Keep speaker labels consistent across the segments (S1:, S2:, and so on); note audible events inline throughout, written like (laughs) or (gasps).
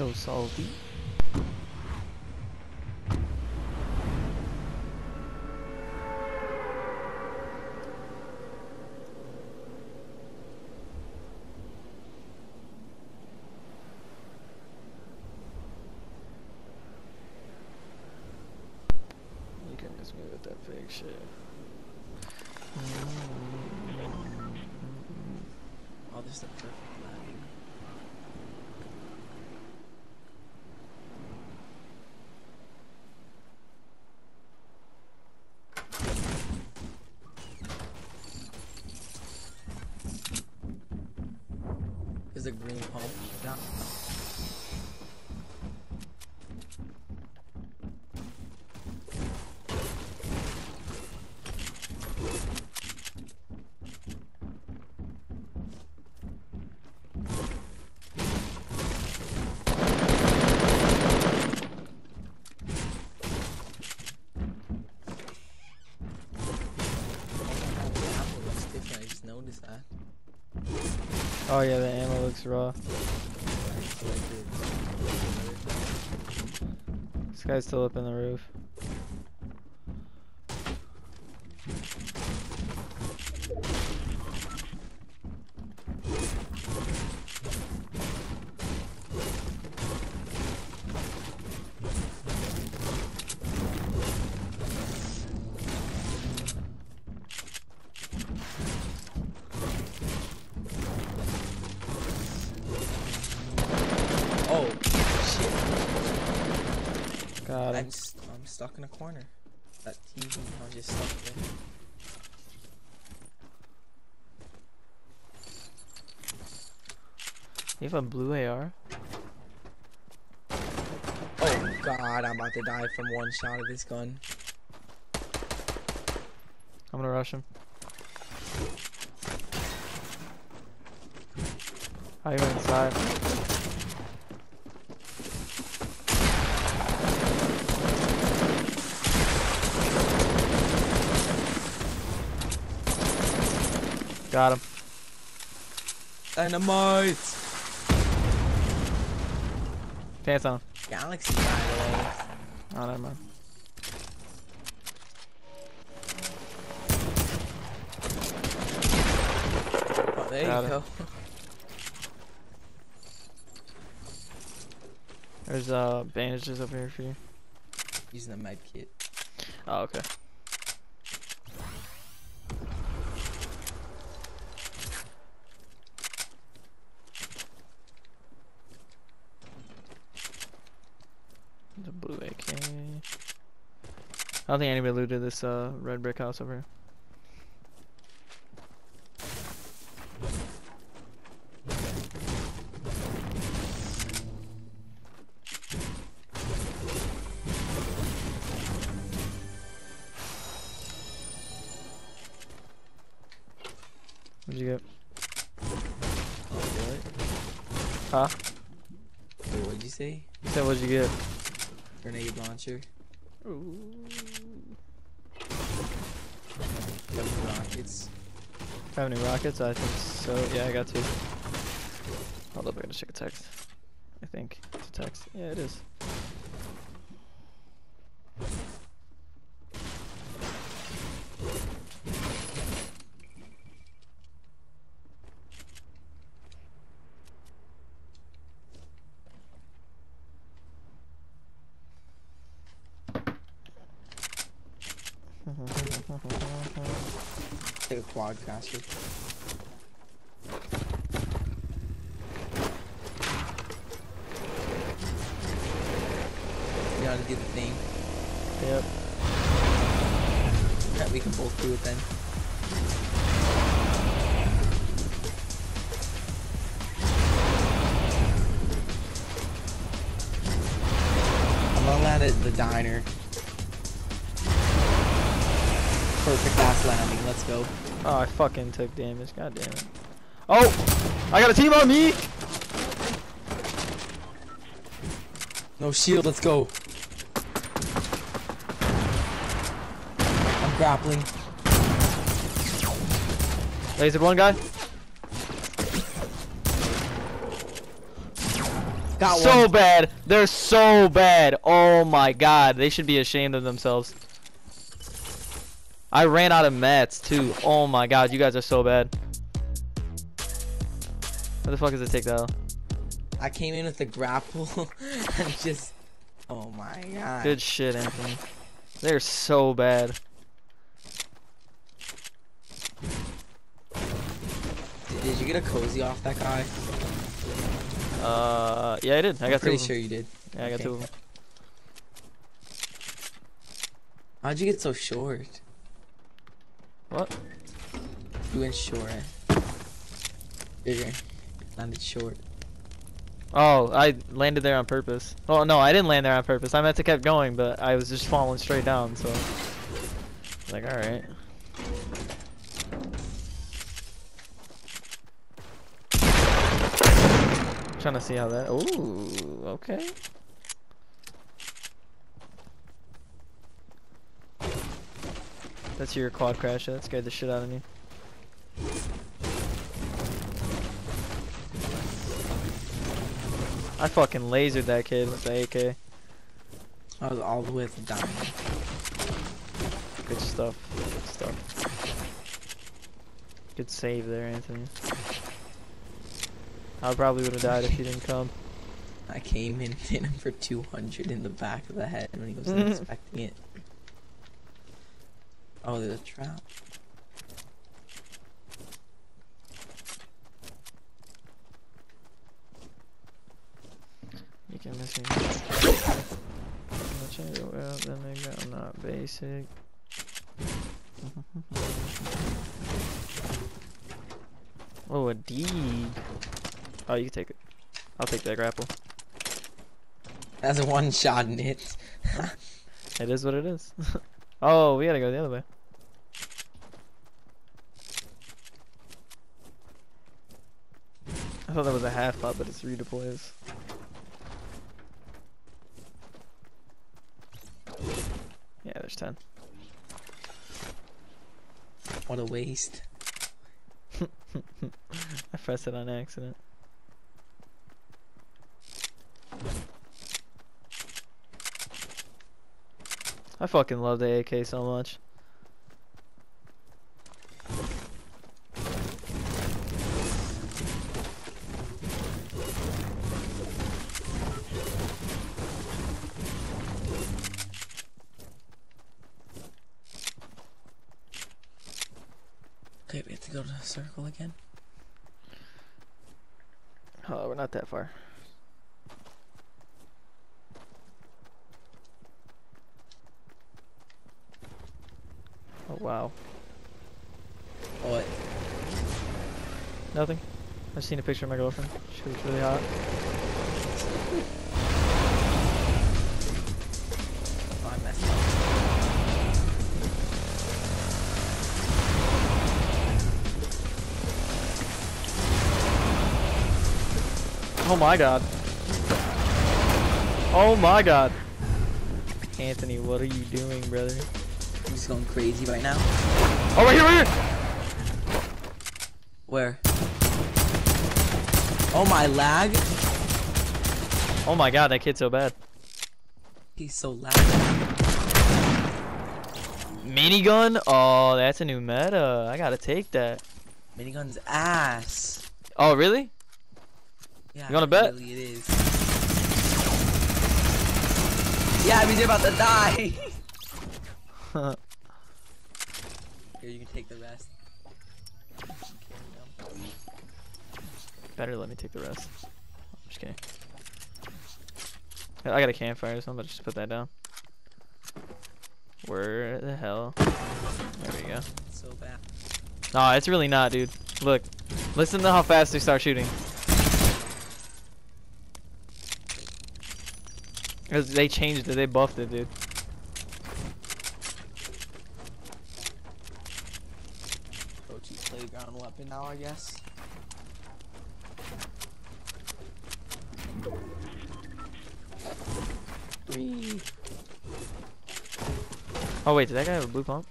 S1: go, Salty. You can miss me with that fake shit.
S2: Oh, this is the perfect landing. Is a green pump down? Apple looks different. I just noticed that.
S1: Oh yeah, the ammo looks raw. This guy's still up in the roof.
S2: Oh shit!
S1: Got him.
S2: I'm st I'm stuck in a corner. That TV, I'm just stuck there.
S1: You have a blue AR?
S2: Oh god, I'm about to die from one shot of this gun.
S1: I'm gonna rush him. How you went inside? Got him.
S2: Dynamite!
S1: Pants on him.
S2: Galaxy, the way.
S1: Oh, never mind.
S2: Oh, there
S1: Got
S2: you
S1: it.
S2: go. (laughs)
S1: There's uh bandages over here for you.
S2: Using a med kit.
S1: Oh, okay. The blue AK. I don't think anybody looted this uh red brick house over here.
S2: Launcher.
S1: Ooh.
S2: Double rockets.
S1: Have any rockets? I think so. Yeah, I got two. Hold up, I gotta check a text. I think it's a text. Yeah, it is.
S2: Take a Quadcrasher. You know how to do the thing.
S1: Yep.
S2: That we can both do it then. I'm gonna land at the diner. Go.
S1: Oh, I fucking took damage. God damn it. Oh! I got a team on me!
S2: No shield, let's go. I'm grappling.
S1: Lasered one guy.
S2: Got
S1: so
S2: one.
S1: bad. They're so bad. Oh my god. They should be ashamed of themselves. I ran out of mats too. Oh my god. You guys are so bad. Where the fuck is it take though?
S2: I came in with the grapple (laughs) and just. Oh my god.
S1: Good shit, Anthony. They're so bad.
S2: Did, did you get a cozy off that guy?
S1: Uh, yeah, I did. I
S2: I'm
S1: got two.
S2: pretty
S1: of them.
S2: sure you did.
S1: Yeah, I got
S2: Okay.
S1: two of them.
S2: How'd you get so short?
S1: What?
S2: You went short. Bigger. Landed short.
S1: Oh, I landed there on purpose. Oh no, I didn't land there on purpose. I meant to keep going, but I was just falling straight down. So, like, all right. Trying to see how that. Ooh, okay. That's your quad crash. That scared the shit out of me. I fucking lasered that kid with the AK.
S2: I was all the way at the diamond.
S1: Good stuff. Good stuff. Good save there, Anthony. I probably would have died if you didn't come. (laughs)
S2: I came in, hit him for 200 in the back of the head when he wasn't (laughs) expecting it. Oh, there's a trap.
S1: You can miss me. I'll change it well, then maybe I'm not basic. (laughs) oh, a D. Oh, you can take it. I'll take that grapple.
S2: That's a one shot in it. (laughs)
S1: It is what it is. (laughs) oh, we gotta go the other way. I thought that was a half pot, but it's redeploys. Yeah, there's 10.
S2: What a waste. (laughs)
S1: I pressed it on accident. I fucking love the AK so much.
S2: Okay, we have to go to the circle again.
S1: Oh, we're not that far. Oh wow.
S2: What?
S1: Nothing. I've seen a picture of my girlfriend. She was really hot.
S2: Oh
S1: my god. Oh my god. Anthony, what are you doing, brother?
S2: I'm just going crazy right now.
S1: Oh, right here, right here!
S2: Where? Oh my lag?
S1: Oh my god, that kid's so bad.
S2: He's so lag.
S1: Minigun? Oh, that's a new meta. I gotta take that.
S2: Minigun's ass.
S1: Oh, really?
S2: Yeah,
S1: You wanna bet?
S2: Really it is. Yeah, we're about to die. (laughs) Here, you can take the rest.
S1: Better let me take the rest. I'm just kidding. I got a campfire, so I'm gonna just put that down. Where the hell? There we go.
S2: So bad.
S1: No, it's really not, dude. Look. Listen to how fast they start shooting. 'Cause They changed it, they buffed it, dude.
S2: Coach's playground weapon now, I guess. Three.
S1: Oh wait, did that guy have a blue pump?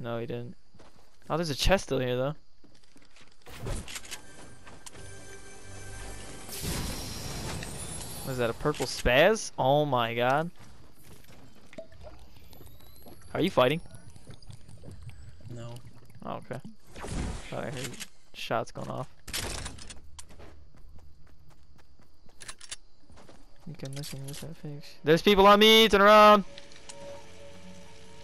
S1: No, he didn't. Oh, there's a chest still here though. Is that a purple spaz? Oh my god. Are you fighting?
S2: No.
S1: Oh, okay. Thought I heard shots going off. You can listen with that fix. There's people on me. Turn around.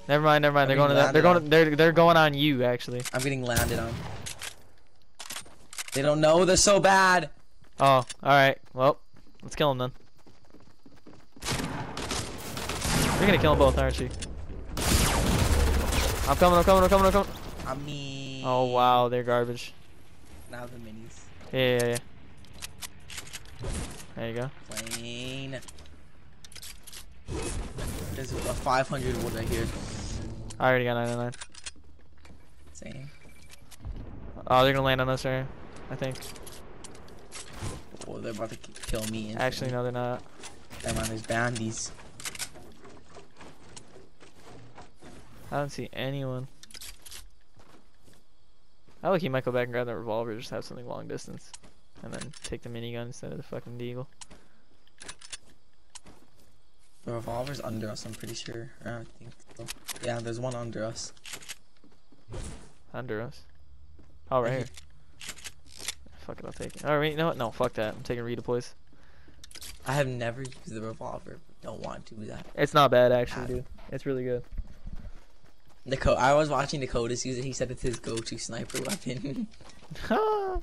S1: Never mind. Never mind. They're going to. That. They're going. To, they're they're going on you actually.
S2: I'm getting landed on. They don't know they're so bad.
S1: Oh. All right. Well, let's kill them then. You're gonna kill them both, aren't you? I'm coming. I'm coming. I'm coming. I'm coming.
S2: I mean.
S1: Oh wow, they're garbage.
S2: Now the minis.
S1: Yeah, yeah, yeah. There you go.
S2: Plane. There's a 500 wood right here.
S1: I already got 99.
S2: Same.
S1: Oh, they're gonna land on us right here. I think.
S2: They're about to kill me. Instantly.
S1: Actually, no, they're not.
S2: Damn, on, there's bandies.
S1: I don't see anyone. I look, he might go back and grab that revolver, just have something long distance, and then take the minigun instead of the fucking deagle.
S2: The revolver's under us, I'm pretty sure. I don't think so. Yeah, there's one under us.
S1: Under us. Oh, Right here. Fuck it, I'll take it. Alright, you know what? No, fuck that. I'm taking redeploys.
S2: I have never used the revolver. Don't want to do that.
S1: It's not bad, actually, dude. It's really good.
S2: Nico, I was watching Dakota's use it. He said it's his go-to sniper (laughs) weapon. (laughs)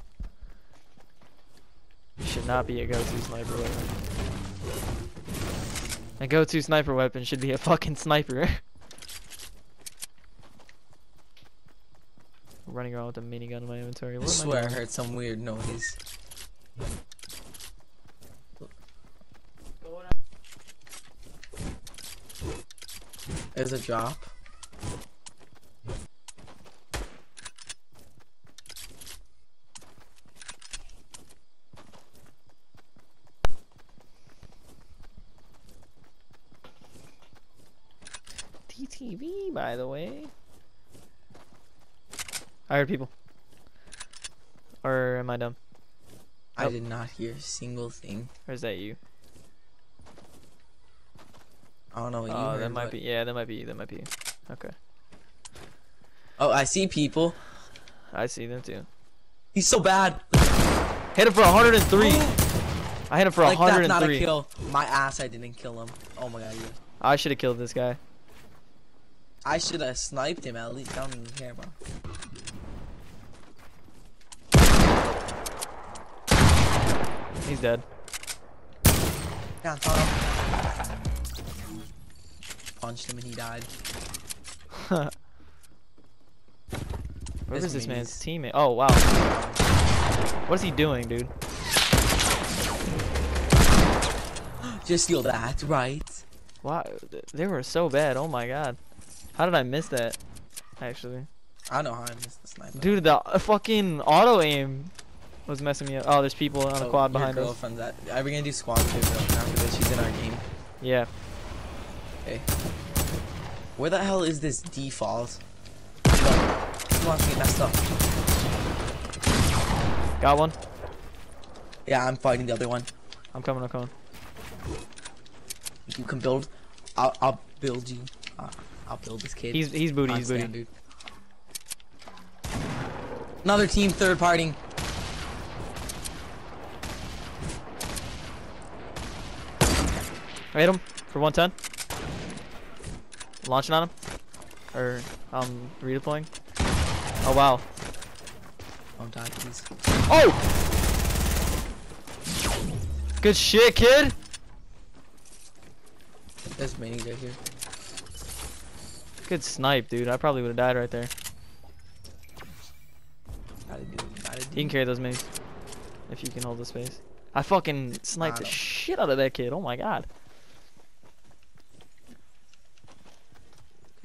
S1: should not be a go-to sniper weapon. A go-to sniper weapon should be a fucking sniper. (laughs) Running around with a minigun in my inventory.
S2: I
S1: What am
S2: swear I
S1: doing?
S2: heard some weird noise. There's a drop.
S1: TTV, by the way. I heard people. Or am I dumb?
S2: I
S1: Nope.
S2: did not hear a single thing.
S1: Or is that you?
S2: I don't know what you
S1: Oh,
S2: heard.
S1: that might
S2: but-
S1: be. Yeah, that might be. you, That might be. you. Okay,
S2: Oh, I see people.
S1: I see them too.
S2: He's so bad.
S1: Hit him for 103. (gasps) I hit him for
S2: like that's not a kill. My ass, I didn't kill him. Oh my god, yeah.
S1: I should have killed this guy.
S2: I should have sniped him at least. I don't even care, bro.
S1: He's dead.
S2: Yeah, Tom. Punched him and he died. (laughs)
S1: Where
S2: This
S1: is this man's teammate? Oh wow. What is he doing, dude? (gasps)
S2: Just steal that, right?
S1: Wow, they were so bad. Oh my god. How did I miss that? Actually,
S2: I know how I missed the sniper.
S1: dude, the fucking auto aim was messing me up. Oh, there's people on a
S2: Oh,
S1: quad behind us.
S2: girlfriend's At, are we gonna do squad too after this? She's in our game.
S1: Yeah.
S2: Okay. Where the hell is this default? Wants to get messed up.
S1: Got one.
S2: Yeah, I'm fighting the other one.
S1: I'm coming. I'm coming.
S2: You can build. I'll, I'll build you. Uh, I'll build this kid.
S1: He's he's booty.
S2: on
S1: He's booty.
S2: standard. Another team third parting.
S1: I hit him for 110. Launching on him. Or um redeploying. Oh wow.
S2: Don't die, please.
S1: Oh! Good shit, kid.
S2: There's minis right here.
S1: Good snipe, dude. I probably would have died right there.
S2: Gotta do. Gotta do.
S1: You can carry those minis. If you can hold the space. I fucking sniped the shit out of that kid. Oh my god.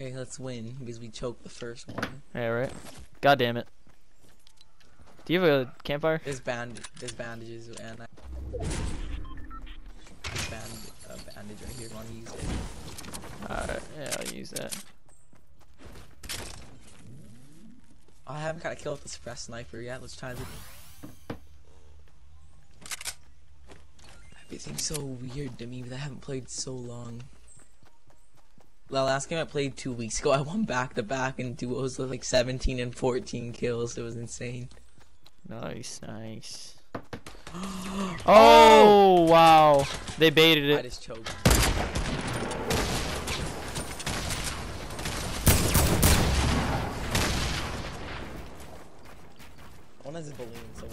S2: Okay, let's win because we choked the first one.
S1: Yeah, right. God damn it. Do you have a campfire?
S2: There's band. There's bandages and I. There's band. Uh, bandage right here. Want to use it?
S1: Alright, yeah, I'll use that.
S2: I haven't got a kill with the suppressed sniper yet. Let's try. That'd seems so weird to me that I haven't played so long. The last game I played two weeks ago, (laughs) I won back to back in duos with like 17 and 14 kills. It was insane.
S1: Nice, nice. (gasps) Oh, oh wow! They baited it.
S2: I just choked. One has a balloon, so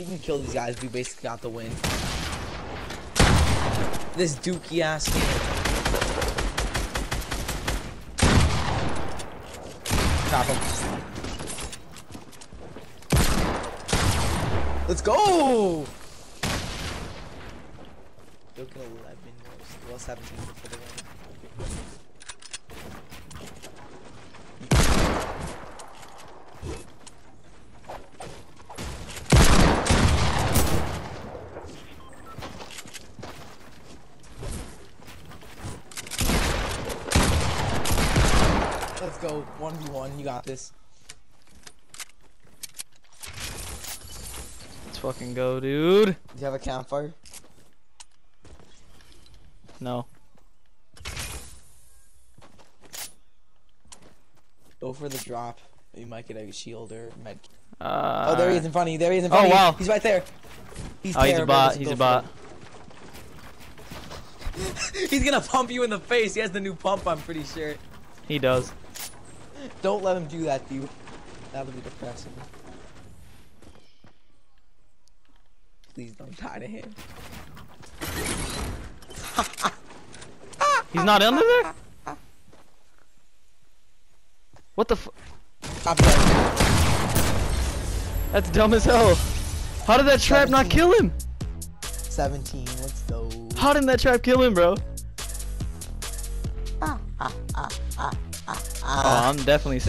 S2: You can kill these guys, we basically got the win. This dookie ass game. Chop him. Let's go! At 11 more. Well, 17 for the win. Let's go. 1v1. You got this.
S1: Let's fucking go, dude.
S2: Do you have a campfire?
S1: No.
S2: Go for the drop. You might get a shield or med.
S1: Uh,
S2: Oh, there he is in front of you. There he is in
S1: Oh,
S2: of you.
S1: wow.
S2: He's right there. He's
S1: Oh, he's a bot. He's a bot. (laughs)
S2: he's gonna pump you in the face. He has the new pump, I'm pretty sure.
S1: He does.
S2: Don't let him do that, dude. That'll be depressing. Please don't die to him.
S1: He's not under there. What the? F
S2: I'm dead.
S1: That's dumb as hell. How did that trap not kill him?
S2: 17. Let's go.
S1: How didn't that trap kill him, bro? Ah.
S2: ah, ah, ah.
S1: Oh, I'm definitely saying.